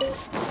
you